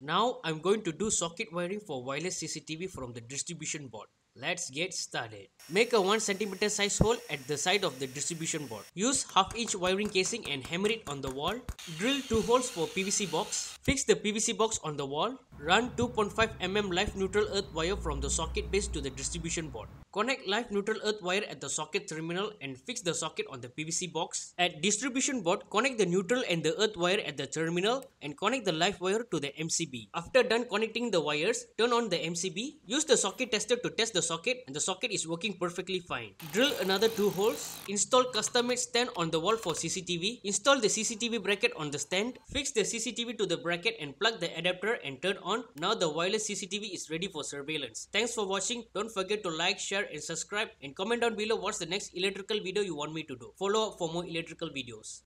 Now I'm going to do socket wiring for wireless CCTV from the distribution board. Let's get started. Make a 1cm size hole at the side of the distribution board. Use half inch wiring casing and hammer it on the wall. Drill 2 holes for PVC box. Fix the PVC box on the wall. Run 2.5 mm live neutral earth wire from the socket base to the distribution board. Connect live neutral earth wire at the socket terminal and fix the socket on the PVC box. At distribution board, connect the neutral and the earth wire at the terminal and connect the live wire to the MCB. After done connecting the wires, turn on the MCB. Use the socket tester to test the socket and the socket is working perfectly fine. Drill another two holes. Install custom made stand on the wall for CCTV. Install the CCTV bracket on the stand. Fix the CCTV to the bracket and plug the adapter and turn on. Now the wireless CCTV is ready for surveillance. Thanks for watching. Don't forget to like, share and subscribe and comment down below what's the next electrical video you want me to do. Follow up for more electrical videos.